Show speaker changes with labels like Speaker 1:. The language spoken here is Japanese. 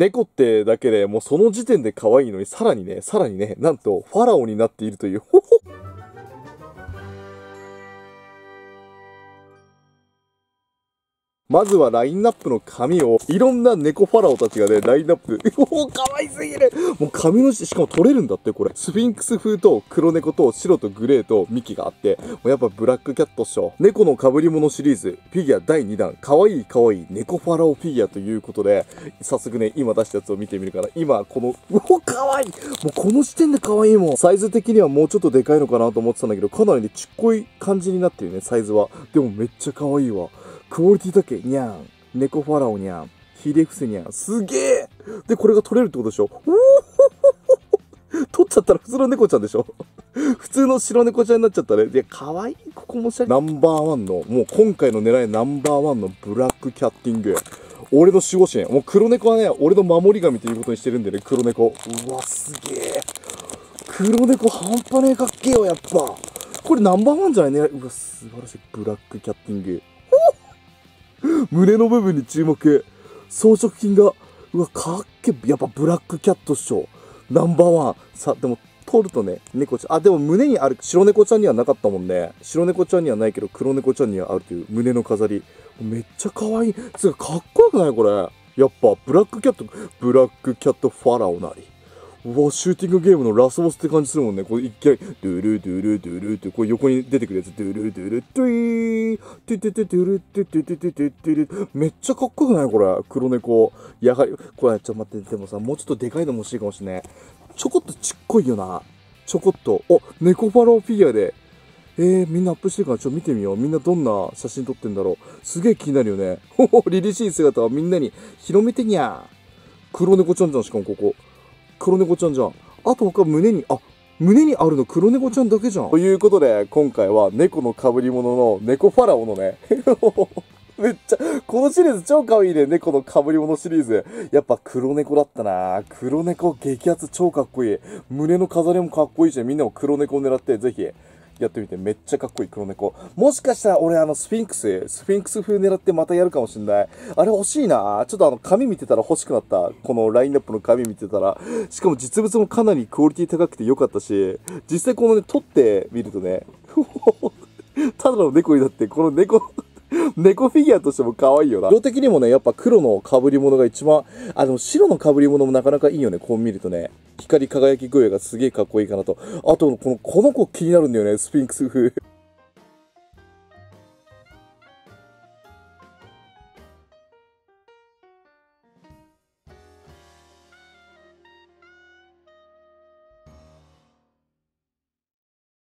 Speaker 1: 猫ってだけでもうその時点で可愛いのに、さらにね、さらにね、なんとファラオになっているという。まずはラインナップの紙を、いろんな猫ファラオたちがね、ラインナップ、おお、可愛すぎるもう紙のし、しかも取れるんだって、これ。スフィンクス風と黒猫と白とグレーとミキがあって、もうやっぱブラックキャットっしょ。猫の被り物シリーズ、フィギュア第2弾、可愛い可愛いい猫ファラオフィギュアということで、早速ね、今出したやつを見てみるから、今、この、うお、可愛いいもうこの時点で可愛いいもん。サイズ的にはもうちょっとでかいのかなと思ってたんだけど、かなりね、ちっこい感じになってるね、サイズは。でもめっちゃ可愛いわ。クオリティだけ、にゃん。猫ファラオにゃん。ヒレフセにゃん。すげえで、これが取れるってことでしょ？おお取っちゃったら普通の猫ちゃんでしょ？普通の白猫ちゃんになっちゃったね。で、可愛いここもしゃれ。ナンバーワンの、もう今回の狙いナンバーワンのブラックキャッティング。俺の守護神。もう黒猫はね、俺の守り神ということにしてるんでね、黒猫。うわ、すげえ。黒猫半端ねえかっけえよ、やっぱ。これナンバーワンじゃないね。うわ、素晴らしい。ブラックキャッティング。胸の部分に注目。装飾品が、うわ、かっけやっぱブラックキャットっしょ。ナンバーワン。さ、でも、取るとね、猫ちゃん。あ、でも胸にある、白猫ちゃんにはなかったもんね。白猫ちゃんにはないけど、黒猫ちゃんにはあるという胸の飾り。めっちゃ可愛い。つうか、かっこよくないこれ？やっぱ、ブラックキャット、ブラックキャットファラオなり。うわ、シューティングゲームのラスボスって感じするもんね。これ一回、ドゥルドゥルドゥルって、こう横に出てくるやつ、ドゥルドゥル、ドゥイー、ドゥドゥドゥドゥル、ドゥドゥドゥドゥドゥドゥル、めっちゃかっこよくないこれ。黒猫。やはり、これ、ちょっと待って、でもさ、もうちょっとでかいのも欲しいかもしれない。ちょこっとちっこいよな。ちょこっと。お、猫ファローフィギュアで。えー、みんなアップしてるからちょっと見てみよう。みんなどんな写真撮ってんだろう。すげえ気になるよね。ほほ、凛々しい姿をみんなに広めてにゃ黒猫ちゃんじゃん、しかもここ。黒猫ちゃんじゃん。あと他胸に、あ、胸にあるの黒猫ちゃんだけじゃん。ということで、今回は猫の被り物の猫ファラオのね、めっちゃ、このシリーズ超可愛いね、猫の被り物シリーズ。やっぱ黒猫だったな黒猫激アツ超かっこいい。胸の飾りもかっこいいし、みんなも黒猫を狙って、ぜひ、やってみてめっちゃかっこいい黒猫。もしかしたら俺あのスフィンクス、スフィンクス風狙ってまたやるかもしんない。あれ欲しいなちょっとあの紙見てたら欲しくなった。このラインナップの紙見てたら。しかも実物もかなりクオリティ高くて良かったし、実際このね、撮ってみるとね、ただの猫になって、この猫猫フィギュアとしても可愛いよな。色的にもね、やっぱ黒の被り物が一番、あ、でも白の被り物もなかなかいいよね、こう見るとね。光り輝き具合がすげえかっこいいかなと。あと、この、この子気になるんだよね、スフィンクス風。